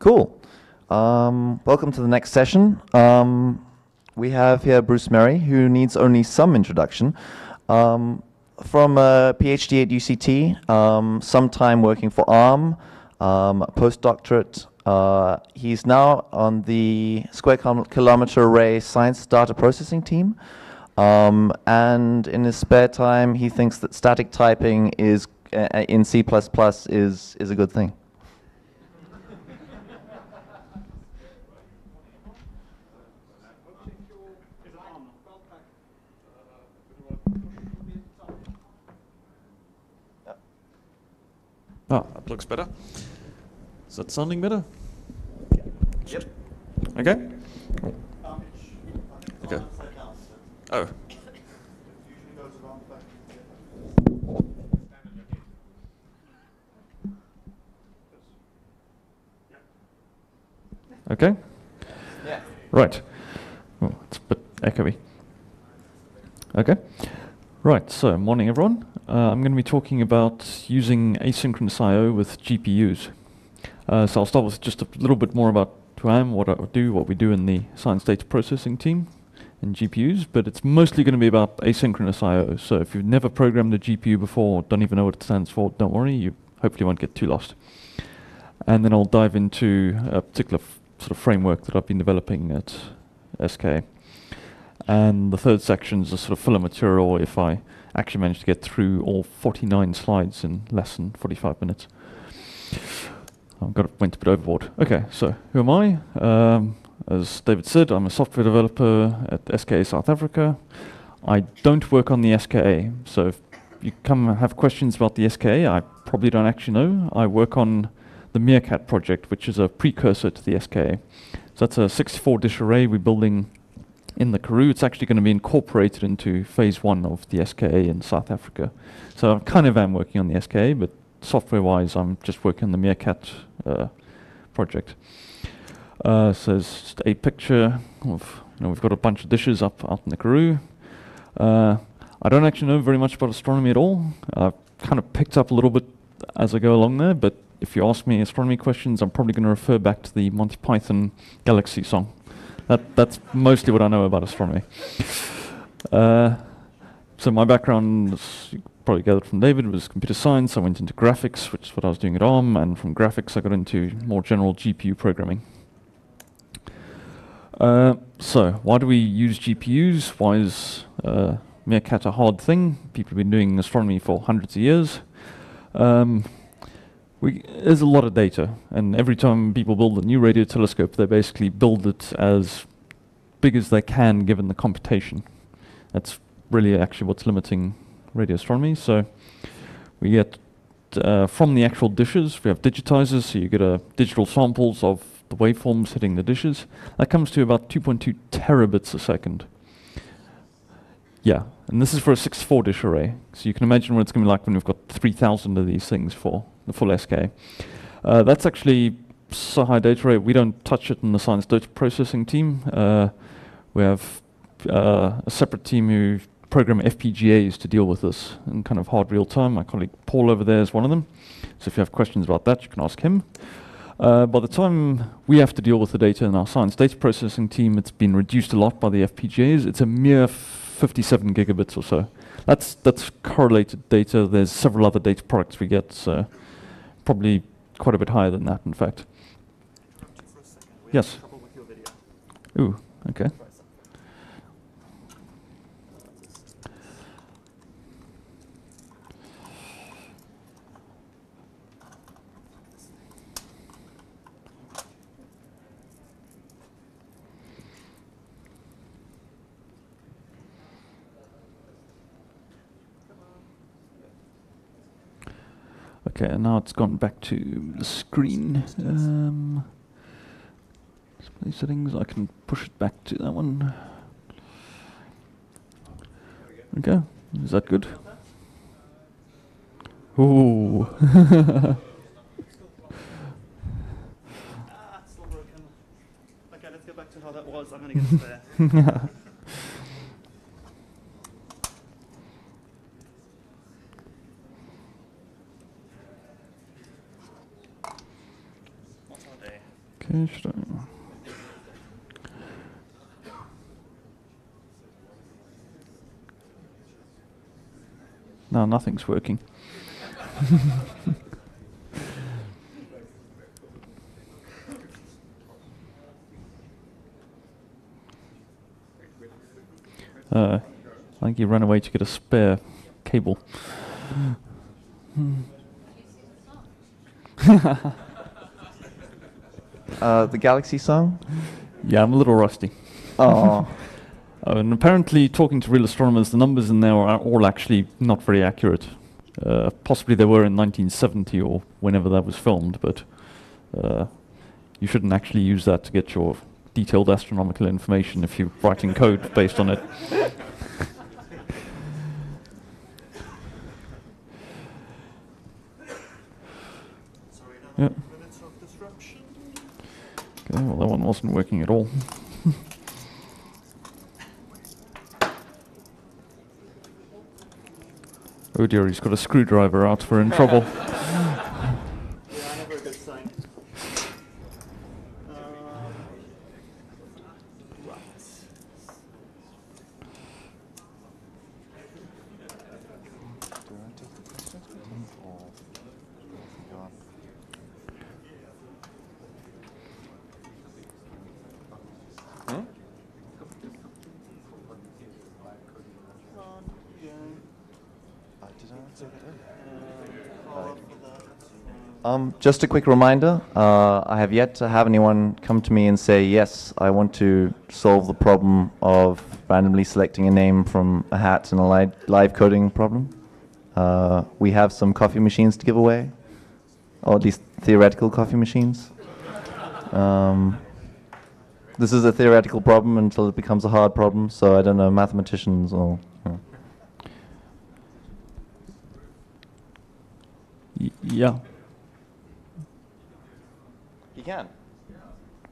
Cool. Um, welcome to the next session. Um, we have here Bruce Merry, who needs only some introduction. Um, from a PhD at UCT, um, some time working for ARM, um, postdoctorate. Uh, he's now on the Square Kilometer Array Science Data Processing team. Um, and in his spare time, he thinks that static typing is uh, in C++ is, is a good thing. Ah, that looks better. Is that sounding better? Yep. Okay. Okay. Oh. Okay. Yeah. Right. Oh, it's a bit echoey. Okay. Right, so morning everyone. Uh, I'm going to be talking about using asynchronous I.O. with GPUs. Uh, so I'll start with just a little bit more about who I am, what I do, what we do in the science data processing team and GPUs, but it's mostly going to be about asynchronous I.O. So if you've never programmed a GPU before, don't even know what it stands for, don't worry, you hopefully won't get too lost. And then I'll dive into a particular sort of framework that I've been developing at SKA. And the third section is a sort of filler material if I actually managed to get through all 49 slides in less than 45 minutes. I've got went a bit overboard. Okay, so who am I? Um, as David said, I'm a software developer at SKA South Africa. I don't work on the SKA, so if you come and have questions about the SKA, I probably don't actually know. I work on the MeerKAT project, which is a precursor to the SKA. So that's a 64 dish array we're building in the Karoo. It's actually going to be incorporated into phase one of the SKA in South Africa. So I kind of am working on the SKA, but software-wise, I'm just working on the MeerKAT uh, project. Uh, so there's just a picture of, you know, we've got a bunch of dishes up out in the Karoo. Uh, I don't actually know very much about astronomy at all. I've kind of picked up a little bit as I go along there, but if you ask me astronomy questions, I'm probably going to refer back to the Monty Python Galaxy song. That, that's mostly what I know about astronomy. Uh, so my background, you probably gathered from David, was computer science. I went into graphics, which is what I was doing at ARM, and from graphics I got into more general GPU programming. Uh, so why do we use GPUs? Why is uh, MeerKAT a hard thing? People have been doing astronomy for hundreds of years. Um, we, there's a lot of data, and every time people build a new radio telescope, they basically build it as big as they can given the computation. That's really actually what's limiting radio astronomy. So we get uh, from the actual dishes, we have digitizers, so you get uh, digital samples of the waveforms hitting the dishes. That comes to about 2.2 terabits a second. Yeah, and this is for a 64 dish array. So you can imagine what it's going to be like when we've got 3,000 of these things for the full SKA. Uh, that's actually so high data rate, we don't touch it in the science data processing team. Uh, we have uh, a separate team who program FPGAs to deal with this in kind of hard real time. My colleague Paul over there is one of them. So if you have questions about that, you can ask him. Uh, by the time we have to deal with the data in our science data processing team, it's been reduced a lot by the FPGAs. It's a mere 57 gigabits or so. That's that's correlated data. There's several other data products we get, so probably quite a bit higher than that, in fact. Yes. Ooh, okay. Okay, now it's gone back to the screen. Um, display settings, I can push it back to that one. Okay, is that good? Ooh. Ah, it's still broken. Okay, let's get back to how that was. I'm gonna get us there. What's our day? Okay, should I? No, nothing's working. uh, I think he ran away to get a spare cable. Uh, the Galaxy song? Yeah, I'm a little rusty. Oh. Uh, and apparently, talking to real astronomers, the numbers in there are all actually not very accurate. Uh, possibly they were in 1970 or whenever that was filmed, but uh, you shouldn't actually use that to get your detailed astronomical information if you're writing code based on it. Sorry, now Yeah. minutes of disruption. Okay, well, that one wasn't working at all. oh dear, he's got a screwdriver out. We're in trouble. Yeah, never a good sign. Um, right. Um, yeah. Uh, follow up for that. Um, just a quick reminder, uh, I have yet to have anyone come to me and say, yes, I want to solve the problem of randomly selecting a name from a hat in a live, live coding problem. Uh, we have some coffee machines to give away, or at least theoretical coffee machines. Um, this is a theoretical problem until it becomes a hard problem, so I don't know, mathematicians or... Yeah. You can.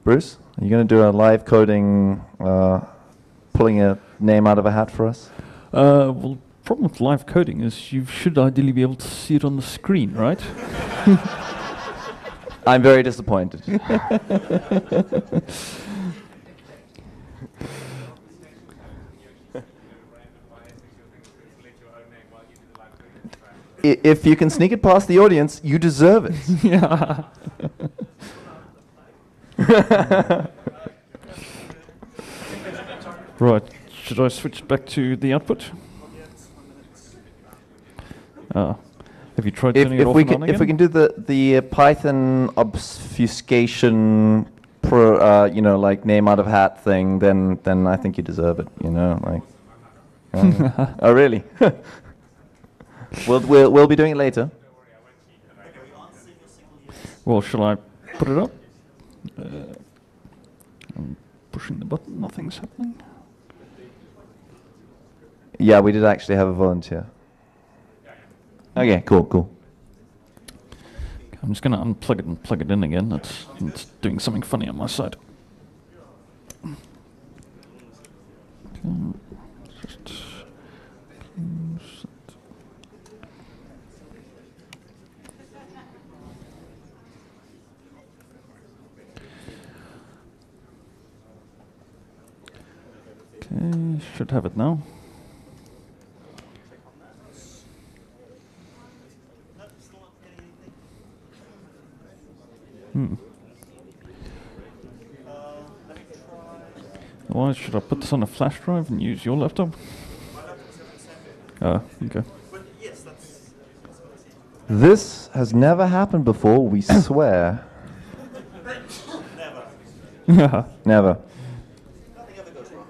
Bruce, are you going to do a live coding, uh, pulling a name out of a hat for us? Uh, well, problem with live coding is you should ideally be able to see it on the screen, right? I'm very disappointed. If you can sneak it past the audience, you deserve it. yeah. right. Should I switch back to the output? Uh, have you tried if, turning it off we can, if we can do the the uh, Python obfuscation, pro, uh, you know, like name out of hat thing, then then I think you deserve it. You know, like. uh, oh really? we'll we'll we'll be doing it later. Well, shall I put it up? Uh, I'm pushing the button. Nothing's happening. Yeah, we did actually have a volunteer. Okay, cool, cool. I'm just going to unplug it and plug it in again. It's, it's doing something funny on my side. Okay, Should have it now. Nope, still not getting anything. Hmm. Let me try. Why should I put this on a flash drive and use your laptop? Ah, okay. But yes, that's. that's what I see. This has never happened before. We swear. Never. Never. Nothing ever goes wrong.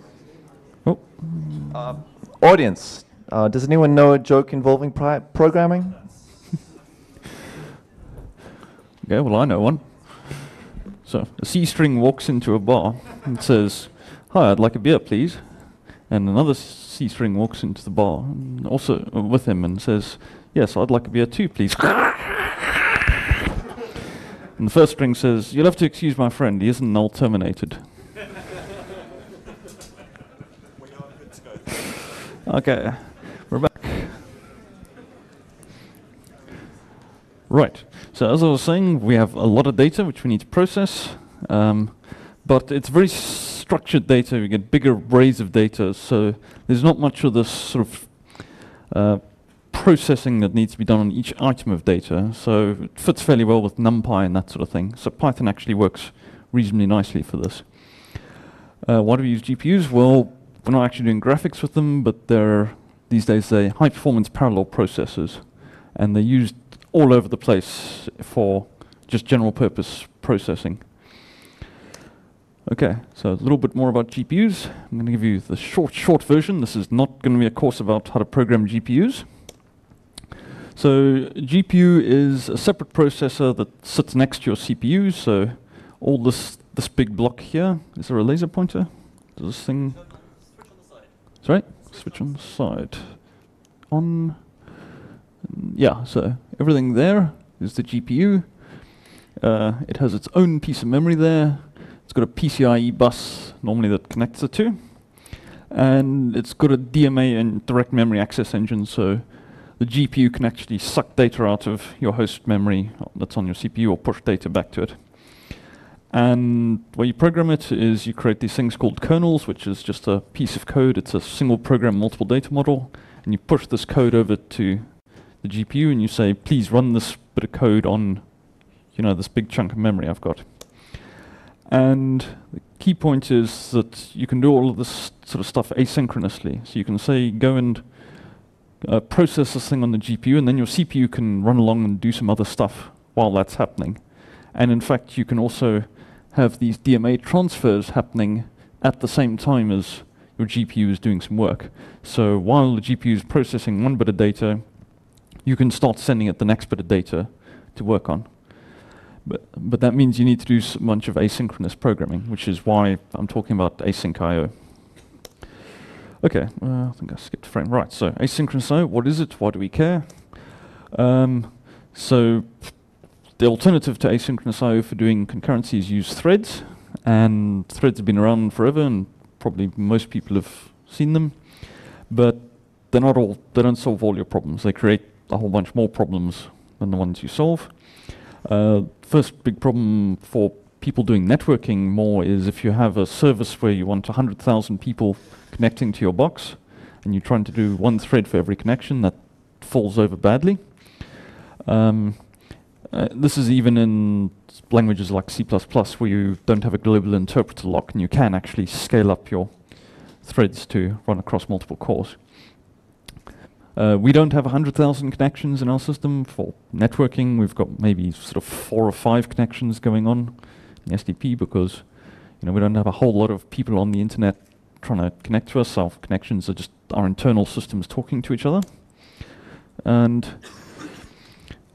oh, Uh, audience, uh, does anyone know a joke involving programming? okay, well, I know one. So, a C string walks into a bar and says, Hi, I'd like a beer, please. And another C string walks into the bar, also uh, with him, and says, Yes, I'd like a beer too, please. and the first string says, You'll have to excuse my friend, he isn't null terminated. We are good to go. Okay, we're back. Right, so as I was saying, we have a lot of data which we need to process. Um, but it's very structured data. We get bigger arrays of data, so there's not much of this sort of uh, processing that needs to be done on each item of data. So it fits fairly well with NumPy and that sort of thing. So Python actually works reasonably nicely for this. Uh, why do we use GPUs? Well, we're not actually doing graphics with them, but they're these days they're high performance parallel processors, and they're used all over the place for just general purpose processing. Okay, so a little bit more about GPUs. I'm going to give you the short, short version. This is not going to be a course about how to program GPUs. So GPU is a separate processor that sits next to your CPU. So all this this big block here. Is there a laser pointer? Does this thing? Switch on the side. Sorry, switch on side. On. Yeah. So everything there is the GPU. Uh, it has its own piece of memory there. It's got a PCIe bus normally that connects the two, and it's got a DMA and direct memory access engine. So the GPU can actually suck data out of your host memory that's on your CPU or push data back to it. And way you program it is you create these things called kernels, which is just a piece of code. It's a single program multiple data model. And you push this code over to the GPU and you say, please run this bit of code on you know, this big chunk of memory I've got. And the key point is that you can do all of this sort of stuff asynchronously. So you can say, go and uh, process this thing on the GPU, and then your CPU can run along and do some other stuff while that's happening. And in fact, you can also have these DMA transfers happening at the same time as your GPU is doing some work. So while the GPU is processing one bit of data, you can start sending it the next bit of data to work on. But, but that means you need to do a bunch of asynchronous programming, which is why I'm talking about async I.O. Okay, uh, I think I skipped a frame. Right, so asynchronous I.O., what is it? Why do we care? Um, so the alternative to asynchronous I.O. for doing concurrency is use threads, and threads have been around forever, and probably most people have seen them, but they're not all, they don't solve all your problems. They create a whole bunch more problems than the ones you solve. Uh, first big problem for people doing networking more is if you have a service where you want 100,000 people connecting to your box, and you're trying to do one thread for every connection, that falls over badly. Um, uh, this is even in languages like C++ where you don't have a global interpreter lock and you can actually scale up your threads to run across multiple cores. Uh, we don't have 100,000 connections in our system for networking. We've got maybe sort of four or five connections going on in SDP because you know we don't have a whole lot of people on the internet trying to connect to us. Our connections are just our internal systems talking to each other. And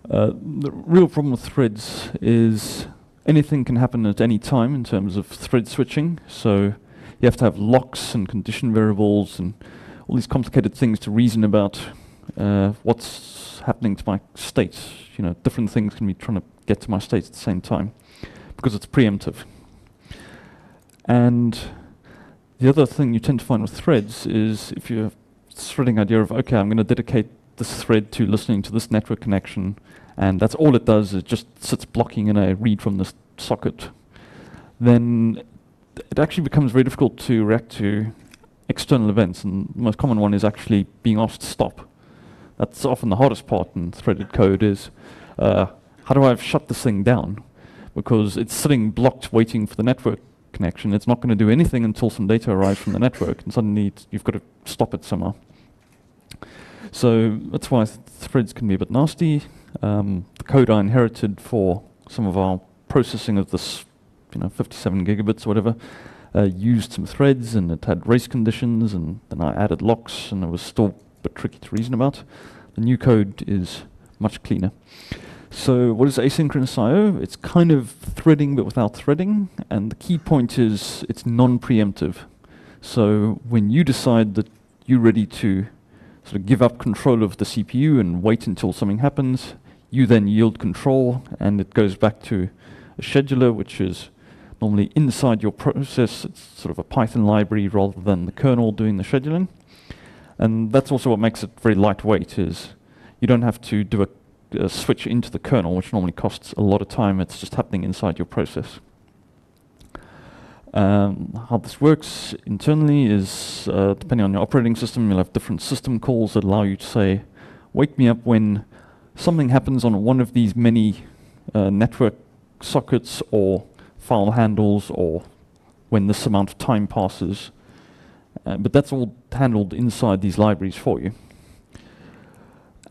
uh, the real problem with threads is anything can happen at any time in terms of thread switching. So you have to have locks and condition variables and all these complicated things to reason about uh, what's happening to my state. You know, different things can be trying to get to my state at the same time because it's preemptive. And the other thing you tend to find with threads is if you're threading idea of, okay, I'm going to dedicate this thread to listening to this network connection, and that's all it does, it just sits blocking in a read from this socket, then it actually becomes very difficult to react to external events, and the most common one is actually being asked to stop. That's often the hardest part in threaded code is, uh, how do I shut this thing down? Because it's sitting blocked waiting for the network connection. It's not going to do anything until some data arrives from the network, and suddenly you've got to stop it somehow. So that's why th threads can be a bit nasty. Um, the code I inherited for some of our processing of this, you know, 57 gigabits or whatever, uh, used some threads and it had race conditions and then I added locks and it was still a bit tricky to reason about. The new code is much cleaner. So what is asynchronous I.O.? It's kind of threading but without threading and the key point is it's non-preemptive. So when you decide that you're ready to sort of give up control of the CPU and wait until something happens, you then yield control and it goes back to a scheduler which is normally inside your process. It's sort of a Python library rather than the kernel doing the scheduling. And that's also what makes it very lightweight is you don't have to do a, a switch into the kernel, which normally costs a lot of time. It's just happening inside your process. Um, how this works internally is, uh, depending on your operating system, you'll have different system calls that allow you to say, wake me up when something happens on one of these many uh, network sockets or file handles or when this amount of time passes. Uh, but that's all handled inside these libraries for you.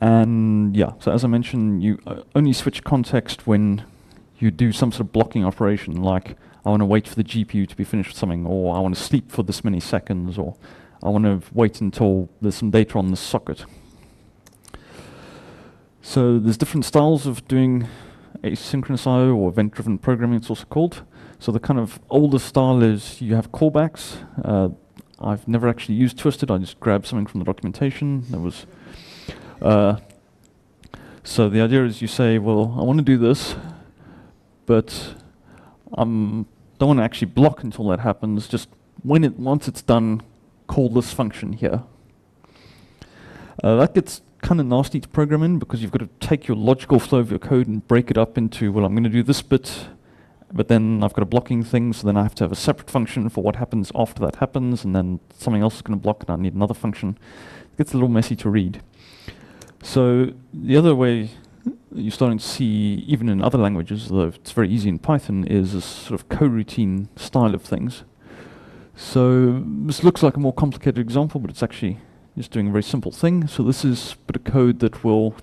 And yeah, so as I mentioned, you uh, only switch context when you do some sort of blocking operation, like I want to wait for the GPU to be finished with something, or I want to sleep for this many seconds, or I want to wait until there's some data on the socket. So there's different styles of doing asynchronous I/O or event-driven programming. It's also called. So the kind of older style is you have callbacks. Uh, I've never actually used Twisted. I just grabbed something from the documentation. There was. Uh, so the idea is you say, well, I want to do this, but I don't want to actually block until that happens. Just when it once it's done, call this function here. Uh, that gets kind of nasty to program in because you've got to take your logical flow of your code and break it up into, well, I'm going to do this bit, but then I've got a blocking thing, so then I have to have a separate function for what happens after that happens, and then something else is going to block, and I need another function. It gets a little messy to read. So the other way you're starting to see, even in other languages, though it's very easy in Python, is a sort of coroutine style of things. So this looks like a more complicated example, but it's actually just doing a very simple thing. So this is a bit of code that will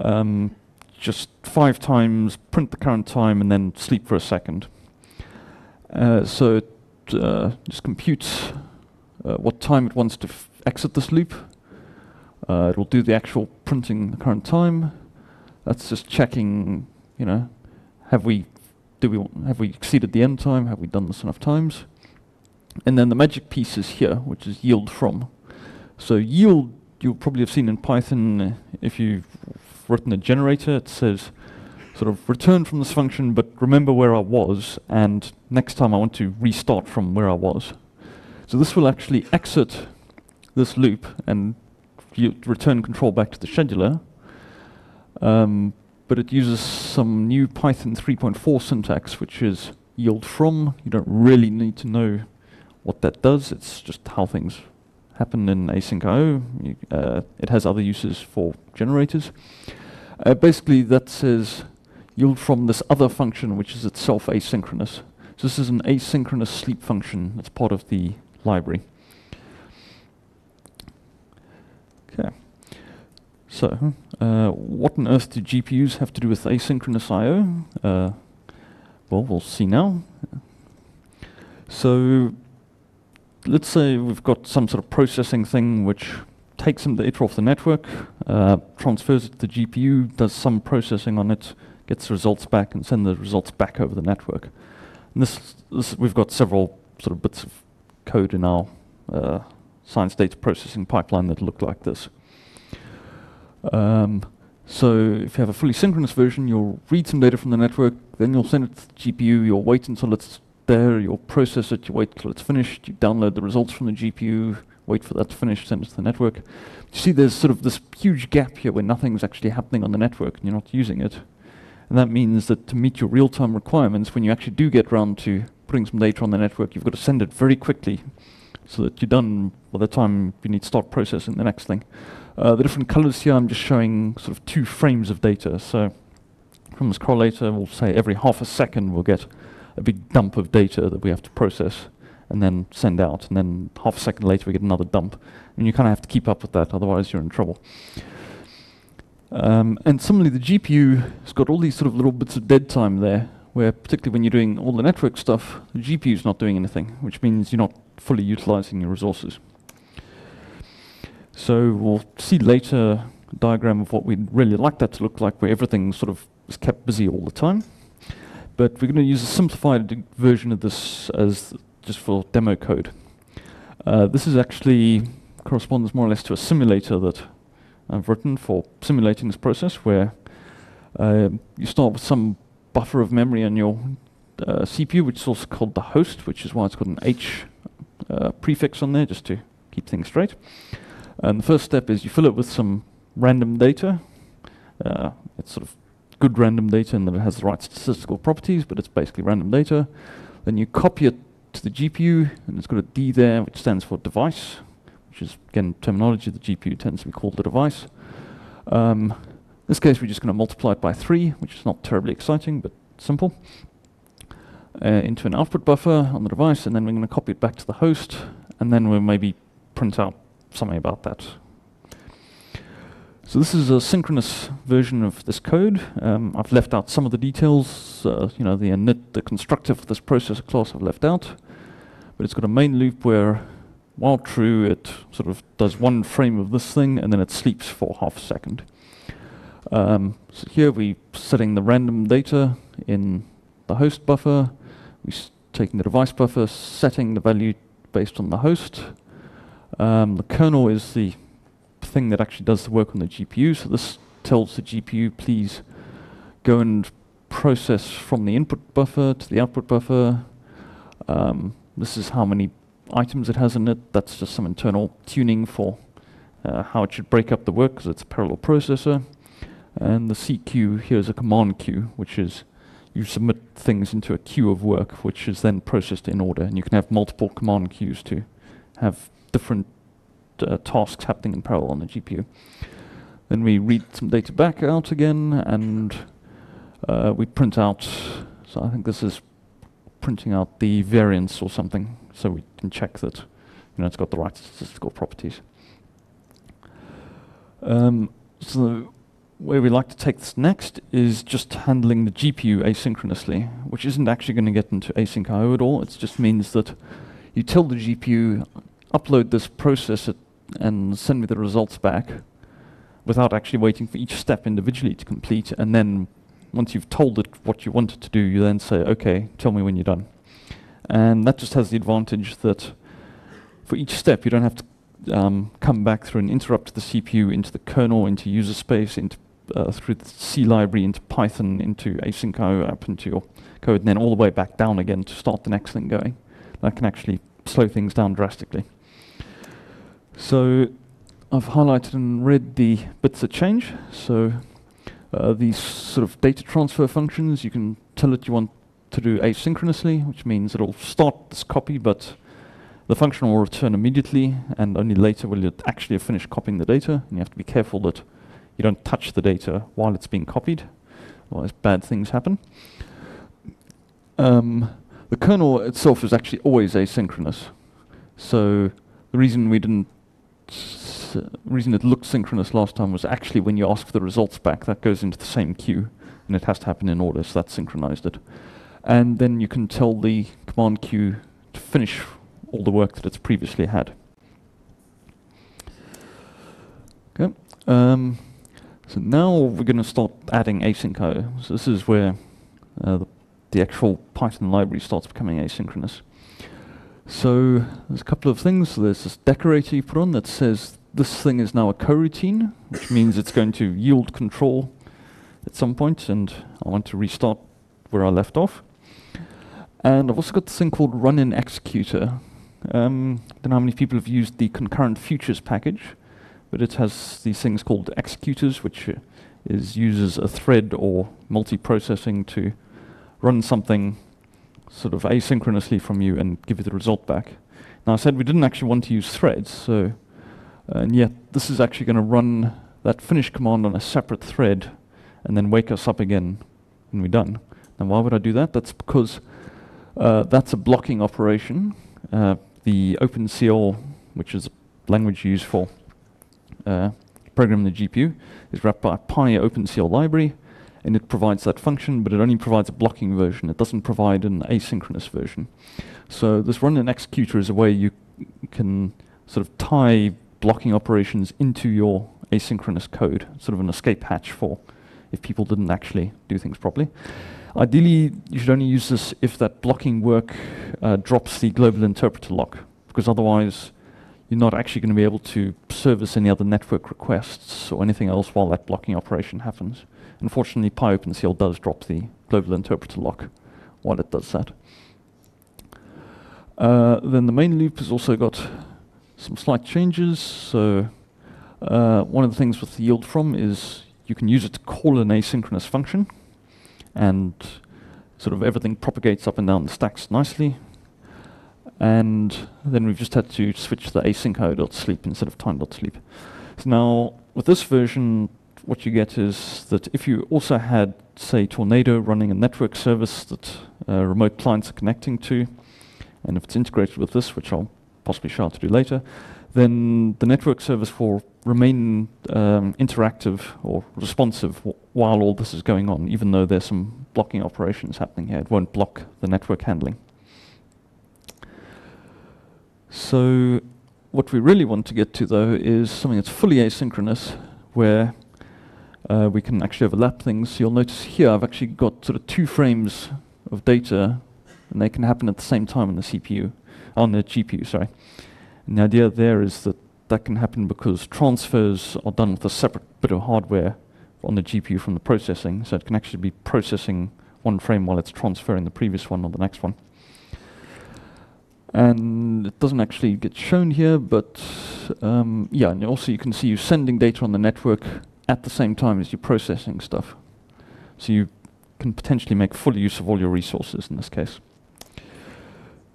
um, just five times print the current time and then sleep for a second. Uh, so it uh, just computes uh, what time it wants to exit this loop. Uh, it will do the actual printing the current time. That's just checking, you know, have we do we have we exceeded the end time? Have we done this enough times? And then the magic piece is here, which is yield from. So yield, you'll probably have seen in Python, uh, if you've written a generator, it says sort of return from this function, but remember where I was, and next time I want to restart from where I was. So this will actually exit this loop and return control back to the scheduler. Um, but it uses some new Python 3.4 syntax, which is yield from. You don't really need to know what that does. It's just how things happen in asyncio. Uh, it has other uses for generators. Uh, basically, that says yield from this other function, which is itself asynchronous. So this is an asynchronous sleep function that's part of the library. Okay. So, uh, what on earth do GPUs have to do with asynchronous I/O? Uh, well, we'll see now. So, let's say we've got some sort of processing thing which takes some data off the network, uh, transfers it to the GPU, does some processing on it, gets the results back, and sends the results back over the network. And this, this we've got several sort of bits of code in our uh, science data processing pipeline that look like this. Um, so if you have a fully synchronous version, you'll read some data from the network, then you'll send it to the GPU, you'll wait until it's there, you'll process it, you wait till it's finished, you download the results from the GPU, wait for that to finish, send it to the network. You see there's sort of this huge gap here where nothing's actually happening on the network and you're not using it. And that means that to meet your real-time requirements, when you actually do get around to putting some data on the network, you've got to send it very quickly so that you're done by the time you need to start processing the next thing. Uh, the different colors here, I'm just showing sort of two frames of data. So from this correlator, we'll say every half a second we'll get a big dump of data that we have to process and then send out. And then half a second later, we get another dump. And you kind of have to keep up with that, otherwise you're in trouble. Um, and similarly, the GPU has got all these sort of little bits of dead time there, where particularly when you're doing all the network stuff, the GPU is not doing anything, which means you're not fully utilizing your resources. So we'll see later a diagram of what we'd really like that to look like, where everything sort of is kept busy all the time. But we're going to use a simplified version of this as just for demo code. Uh, this is actually corresponds more or less to a simulator that I've written for simulating this process, where uh, you start with some buffer of memory on your uh, CPU, which is also called the host, which is why it's got an H uh, prefix on there, just to keep things straight. And the first step is you fill it with some random data. Uh, it's sort of good random data and that it has the right statistical properties, but it's basically random data. Then you copy it to the GPU, and it's got a D there, which stands for device, which is, again, terminology. The GPU tends to be called the device. Um, in this case, we're just going to multiply it by 3, which is not terribly exciting, but simple, uh, into an output buffer on the device, and then we're going to copy it back to the host, and then we'll maybe print out something about that. So this is a synchronous version of this code. Um, I've left out some of the details, uh, you know, the init, the constructor for this processor class I've left out, but it's got a main loop where, while true, it sort of does one frame of this thing, and then it sleeps for half a second. Um, so here we're setting the random data in the host buffer. We're taking the device buffer, setting the value based on the host. Um, the kernel is the thing that actually does the work on the GPU. So this tells the GPU, please go and process from the input buffer to the output buffer. Um, this is how many items it has in it. That's just some internal tuning for uh, how it should break up the work because it's a parallel processor. And the C queue here is a command queue, which is you submit things into a queue of work, which is then processed in order. And you can have multiple command queues to have different uh, tasks happening in parallel on the GPU. Then we read some data back out again, and uh, we print out. So I think this is printing out the variance or something, so we can check that you know it's got the right statistical properties. Um, so where we like to take this next is just handling the GPU asynchronously, which isn't actually going to get into asyncio at all. It just means that you tell the GPU, upload this, process and send me the results back without actually waiting for each step individually to complete. And then once you've told it what you want it to do, you then say, okay, tell me when you're done. And that just has the advantage that for each step, you don't have to um, come back through and interrupt the CPU into the kernel, into user space, into uh, through the C library into Python, into asyncio up into your code, and then all the way back down again to start the next thing going. That can actually slow things down drastically. So I've highlighted and read the bits that change. So uh, these sort of data transfer functions, you can tell it you want to do asynchronously, which means it'll start this copy, but the function will return immediately, and only later will it actually finish copying the data. And you have to be careful that you don't touch the data while it's being copied, otherwise bad things happen. Um, the kernel itself is actually always asynchronous. So the reason we didn't, reason it looked synchronous last time was actually when you ask for the results back, that goes into the same queue, and it has to happen in order, so that synchronized it. And then you can tell the command queue to finish all the work that it's previously had. Okay. Um, so now we're going to start adding asyncio. So this is where uh, the, the, actual Python library starts becoming asynchronous. So there's a couple of things. There's this decorator you put on that says this thing is now a coroutine, which means it's going to yield control at some point, and I want to restart where I left off. And I've also got this thing called run-in executor. Um, don't know how many people have used the concurrent futures package but it has these things called executors, which uh, is uses a thread or multi-processing to run something sort of asynchronously from you and give you the result back. Now I said we didn't actually want to use threads, so and yet this is actually going to run that finish command on a separate thread and then wake us up again when we're done. Now why would I do that? That's because uh, that's a blocking operation. Uh, the OpenCL, which is language used for uh, program in the GPU is wrapped by a OpenCL library, and it provides that function, but it only provides a blocking version. It doesn't provide an asynchronous version. So this run-in executor is a way you can sort of tie blocking operations into your asynchronous code, sort of an escape hatch for if people didn't actually do things properly. Ideally, you should only use this if that blocking work uh, drops the global interpreter lock, because otherwise you're not actually going to be able to service any other network requests or anything else while that blocking operation happens. Unfortunately, PyOpenCL does drop the global interpreter lock while it does that. Uh, then the main loop has also got some slight changes. So uh, one of the things with the yield from is you can use it to call an asynchronous function and sort of everything propagates up and down the stacks nicely. and then we've just had to switch the async.sleep instead of time.sleep. So now, with this version, what you get is that if you also had, say, Tornado running a network service that uh, remote clients are connecting to, and if it's integrated with this, which I'll possibly show how to do later, then the network service will remain um, interactive or responsive while all this is going on, even though there's some blocking operations happening here. It won't block the network handling. So what we really want to get to, though, is something that's fully asynchronous, where uh, we can actually overlap things. You'll notice here I've actually got sort of two frames of data, and they can happen at the same time on the CPU, on the GPU, sorry. And the idea there is that that can happen because transfers are done with a separate bit of hardware on the GPU from the processing, so it can actually be processing one frame while it's transferring the previous one or the next one. And it doesn't actually get shown here, but um, yeah, and also you can see you sending data on the network at the same time as you're processing stuff. So you can potentially make full use of all your resources in this case.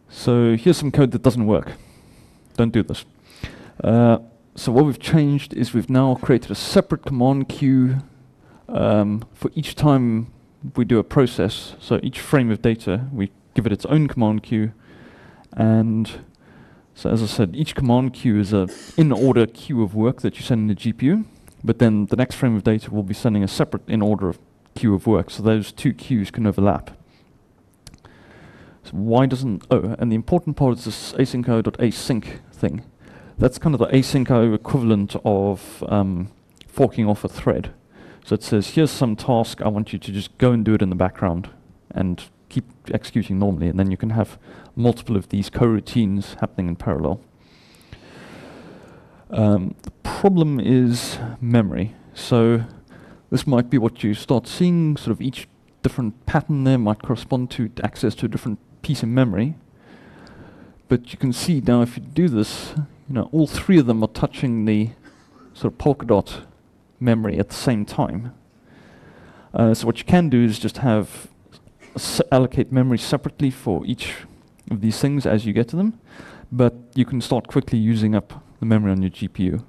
So here's some code that doesn't work. Don't do this. Uh, so what we've changed is we've now created a separate command queue um, for each time we do a process. So each frame of data, we give it its own command queue. And so as I said, each command queue is a in-order queue of work that you send in the GPU. But then the next frame of data will be sending a separate in-order of queue of work. So those two queues can overlap. So why doesn't, oh, and the important part is this async.async thing. That's kind of the async equivalent of um, forking off a thread. So it says, here's some task, I want you to just go and do it in the background and keep executing normally, and then you can have multiple of these coroutines happening in parallel. Um, the problem is memory. So this might be what you start seeing, sort of each different pattern there might correspond to access to a different piece of memory. But you can see now if you do this, you know, all three of them are touching the sort of polka dot memory at the same time. Uh, so what you can do is just have allocate memory separately for each of these things as you get to them, but you can start quickly using up the memory on your GPU.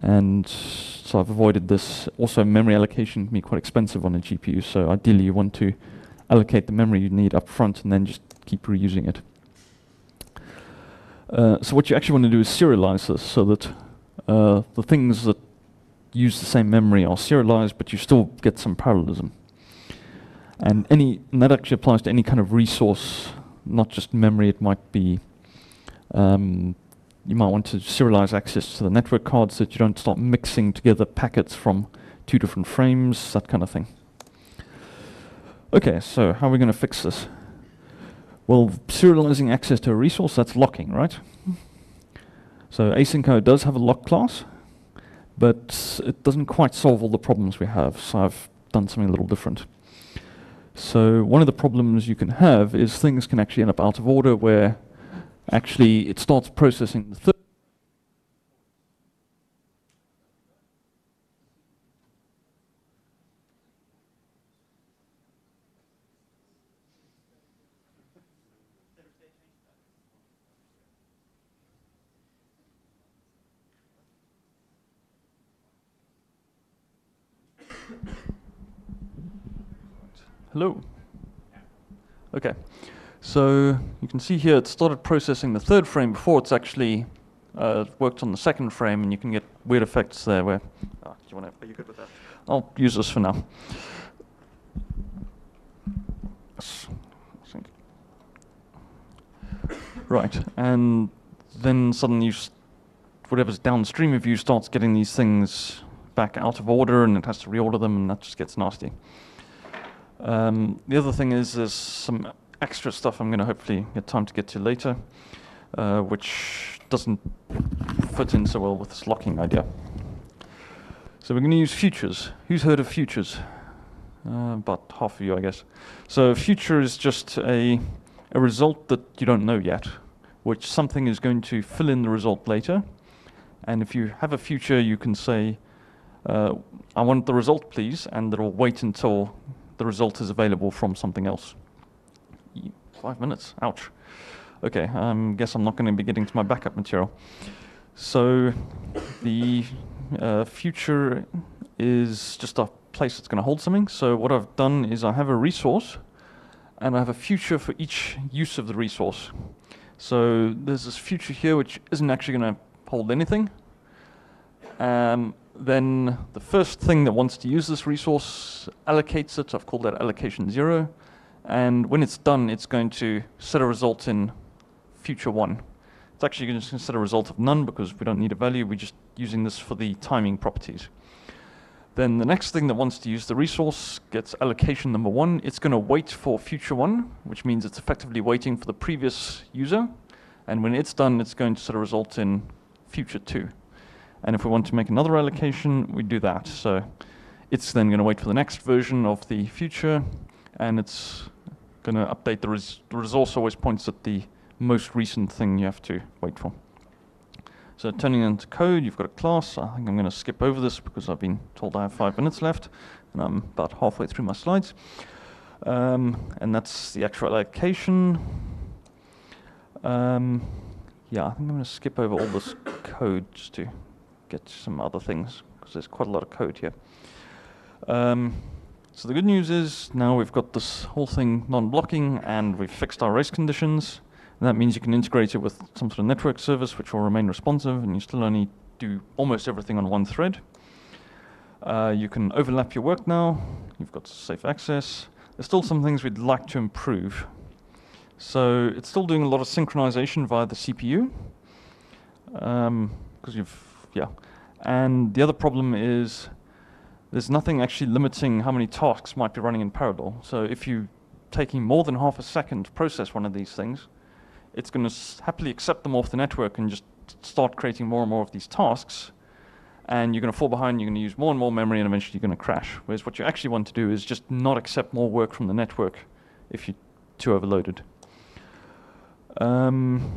And so I've avoided this. Also, memory allocation can be quite expensive on a GPU, so ideally you want to allocate the memory you need up front and then just keep reusing it. Uh, so what you actually want to do is serialize this so that uh, the things that use the same memory are serialized, but you still get some parallelism. And any and that actually applies to any kind of resource, not just memory. It might be um, you might want to serialize access to the network cards so that you don't start mixing together packets from two different frames, that kind of thing. Okay, so how are we going to fix this? Well, serializing access to a resource, that's locking, right? So async does have a lock class, but it doesn't quite solve all the problems we have, so I've done something a little different. So one of the problems you can have is things can actually end up out of order where actually it starts processing the third Hello. Okay. So you can see here it started processing the third frame before it's actually uh, worked on the second frame, and you can get weird effects there. Where oh, do you want to? Are you good with that? I'll use this for now. Right, and then suddenly whatever's downstream of you starts getting these things back out of order, and it has to reorder them, and that just gets nasty. Um, the other thing is there's some extra stuff I'm going to hopefully get time to get to later, uh, which doesn't fit in so well with this locking idea. So we're going to use futures. Who's heard of futures? Uh, about half of you, I guess. So a future is just a, a result that you don't know yet, which something is going to fill in the result later. And if you have a future, you can say, uh, I want the result, please, and it'll wait until the result is available from something else. Five minutes, ouch. Okay, I um, guess I'm not going to be getting to my backup material. So the uh, future is just a place that's going to hold something. So what I've done is I have a resource and I have a future for each use of the resource. So there's this future here which isn't actually going to hold anything. Um, then the first thing that wants to use this resource allocates it. I've called that allocation zero. And when it's done, it's going to set a result in future one. It's actually going to set a result of none because we don't need a value. We're just using this for the timing properties. Then the next thing that wants to use the resource gets allocation number one. It's going to wait for future one, which means it's effectively waiting for the previous user. And when it's done, it's going to set a result in future two. And if we want to make another allocation, we do that. So it's then going to wait for the next version of the future, and it's going to update the, res the resource always points at the most recent thing you have to wait for. So turning into code, you've got a class. I think I'm going to skip over this because I've been told I have five minutes left, and I'm about halfway through my slides. Um, and that's the actual allocation. Um, yeah, I think I'm going to skip over all this code just to get some other things, because there's quite a lot of code here. Um, so the good news is now we've got this whole thing non-blocking, and we've fixed our race conditions. And that means you can integrate it with some sort of network service which will remain responsive and you still only do almost everything on one thread. Uh, you can overlap your work now. You've got safe access. There's still some things we'd like to improve. So it's still doing a lot of synchronization via the CPU. Because um, you've, yeah. And the other problem is there's nothing actually limiting how many tasks might be running in parallel. So if you're taking more than half a second to process one of these things, it's going to happily accept them off the network and just start creating more and more of these tasks. And you're going to fall behind, you're going to use more and more memory, and eventually you're going to crash. Whereas what you actually want to do is just not accept more work from the network if you're too overloaded. Um,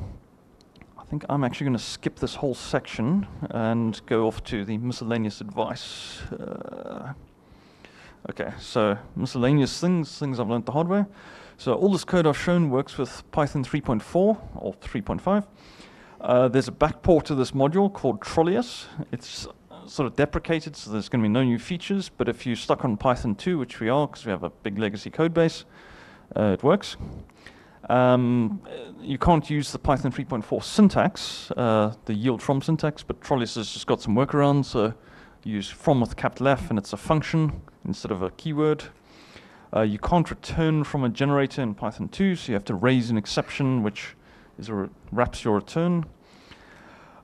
think I'm actually going to skip this whole section and go off to the miscellaneous advice. Uh, okay, so miscellaneous things, things I've learned the hard way. So all this code I've shown works with Python 3.4 or 3.5. Uh, there's a backport to this module called Trollius. It's sort of deprecated, so there's going to be no new features. But if you're stuck on Python 2, which we are because we have a big legacy code base, uh, it works. Um, you can't use the Python 3.4 syntax, uh, the yield from syntax, but Trollius has just got some workarounds. So you use from with capital F, and it's a function instead of a keyword. Uh, you can't return from a generator in Python 2, so you have to raise an exception which is wraps your return.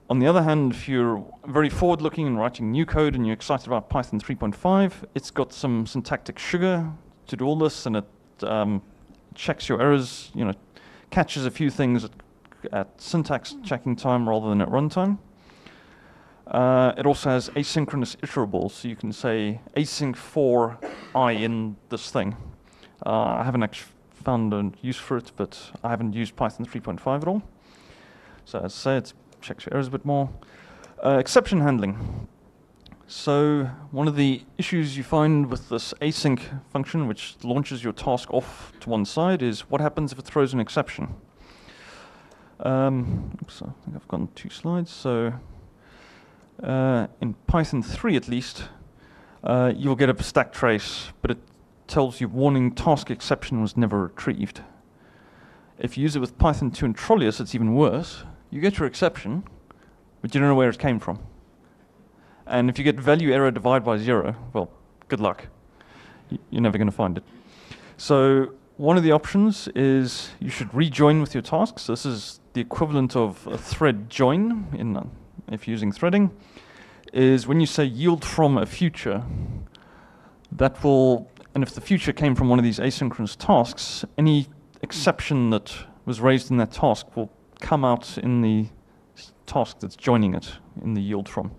On the other hand, if you're very forward-looking and writing new code and you're excited about Python 3.5, it's got some syntactic sugar to do all this, and it um, checks your errors, you know, catches a few things at, at syntax checking time rather than at runtime. Uh, it also has asynchronous iterables, so you can say async for i in this thing. Uh, I haven't actually found a use for it, but I haven't used Python 3.5 at all. So as I say, it checks your errors a bit more. Uh, exception handling. So one of the issues you find with this async function, which launches your task off to one side, is what happens if it throws an exception? Um, oops, I think I've gone two slides. So uh, in Python 3 at least, uh, you'll get a stack trace, but it tells you warning task exception was never retrieved. If you use it with Python 2 and Trollius, it's even worse. You get your exception, but you don't know where it came from. And if you get value error divided by zero, well, good luck. You're never going to find it. So one of the options is you should rejoin with your tasks. This is the equivalent of a thread join in uh, if you're using threading, is when you say yield from a future, that will, and if the future came from one of these asynchronous tasks, any exception that was raised in that task will come out in the task that's joining it in the yield from.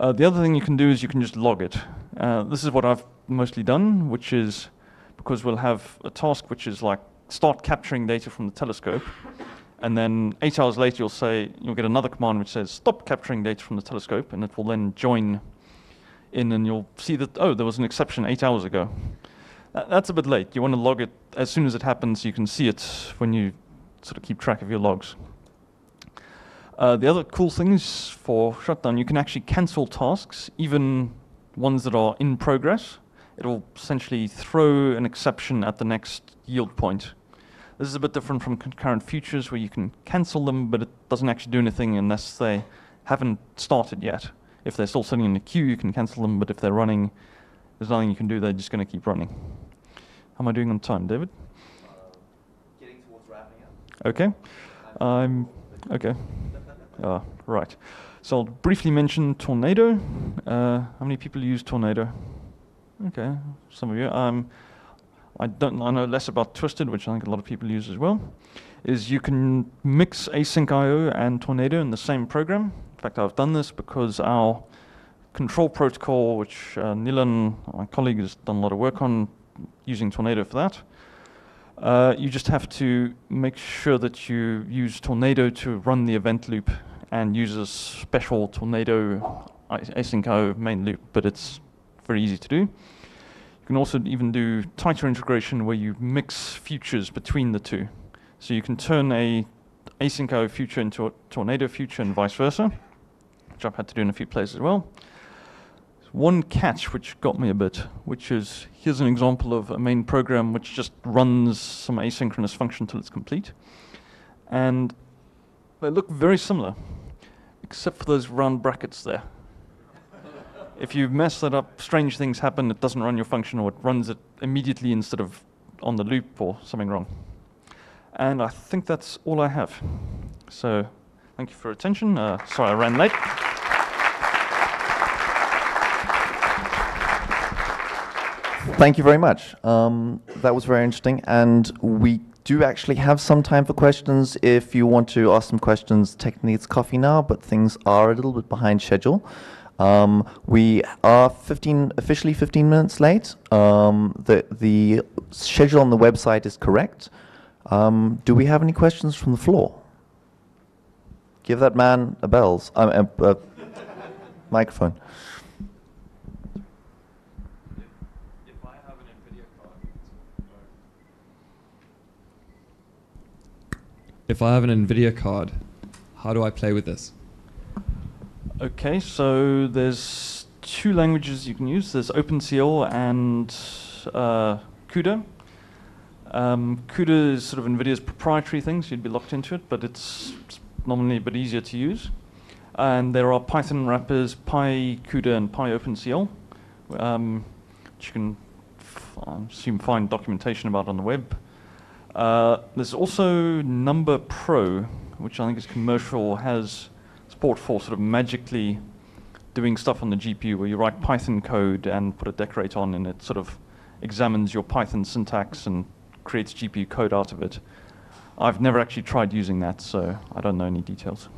Uh, the other thing you can do is you can just log it. Uh, this is what I've mostly done, which is because we'll have a task which is like start capturing data from the telescope, and then eight hours later, you'll say, you'll get another command which says, stop capturing data from the telescope, and it will then join in, and you'll see that, oh, there was an exception eight hours ago. that's a bit late. You want to log it as soon as it happens. You can see it when you sort of keep track of your logs. Uh, the other cool thing is for shutdown, you can actually cancel tasks, even ones that are in progress. It'll essentially throw an exception at the next yield point. This is a bit different from concurrent futures where you can cancel them, but it doesn't actually do anything unless they haven't started yet. If they're still sitting in the queue, you can cancel them, but if they're running, there's nothing you can do, they're just going to keep running. How am I doing on time, David? Uh, getting towards wrapping up. Okay. I'm okay. Ah, right. So I'll briefly mention Tornado. Uh, how many people use Tornado? Okay, some of you. Um, I don't. I know less about Twisted, which I think a lot of people use as well. Is you can mix asyncio and Tornado in the same program. In fact, I've done this because our control protocol, which uh, Neilen, my colleague, has done a lot of work on using Tornado for that. Uh, you just have to make sure that you use Tornado to run the event loop and uses a special Tornado async main loop, but it's very easy to do. You can also even do tighter integration where you mix futures between the two. So you can turn a async future into a Tornado future and vice versa, which I've had to do in a few places as well. One catch which got me a bit, which is here's an example of a main program which just runs some asynchronous function till it's complete. And they look very similar, except for those round brackets there. if you mess that up, strange things happen, it doesn't run your function or it runs it immediately instead of on the loop or something wrong. And I think that's all I have. So thank you for your attention. Uh, sorry I ran late. Thank you very much. Um, that was very interesting, and we do actually have some time for questions. If you want to ask some questions, technically it's coffee now, but things are a little bit behind schedule. Um, we are 15, officially 15 minutes late. Um, the, the schedule on the website is correct. Um, do we have any questions from the floor? Give that man a bells, um, a, a microphone. If I have an NVIDIA card, how do I play with this? Okay, so there's two languages you can use. There's OpenCL and uh, CUDA. Um, CUDA is sort of NVIDIA's proprietary thing, so you'd be locked into it, but it's, normally a bit easier to use. And there are Python wrappers, PyCUDA and PyOpenCL, um, which you can, I assume, find documentation about on the web. Uh, there's also NumbaPro, which I think is commercial, has support for sort of magically doing stuff on the GPU where you write Python code and put a decorate on and it sort of examines your Python syntax and creates GPU code out of it. I've never actually tried using that, so I don't know any details.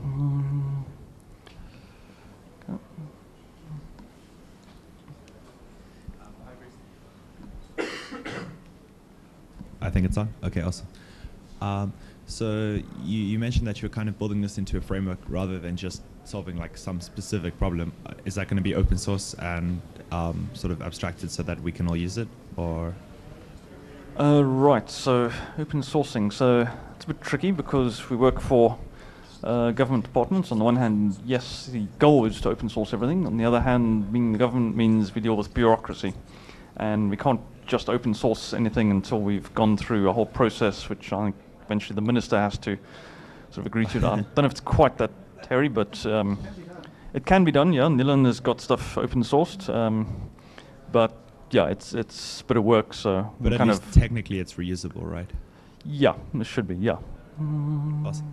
Think it's on. Okay, awesome. Um, so you, you mentioned that you're kind of building this into a framework rather than just solving like some specific problem. Uh, Is that going to be open source and um, sort of abstracted so that we can all use it, or? Uh, right, so open sourcing. So it's a bit tricky because we work for uh, government departments. On the one hand, yes, the goal is to open source everything. On the other hand, being the government means we deal with bureaucracy. And we can't just open source anything until we've gone through a whole process, which I think eventually the minister has to sort of agree to. I don't know if it's quite that hairy, but um, it can be done. Yeah, Neilen has got stuff open sourced, um, but yeah, it's it's a bit of work. So But at kind least of technically it's reusable, right? yeah, it should be yeah. Awesome.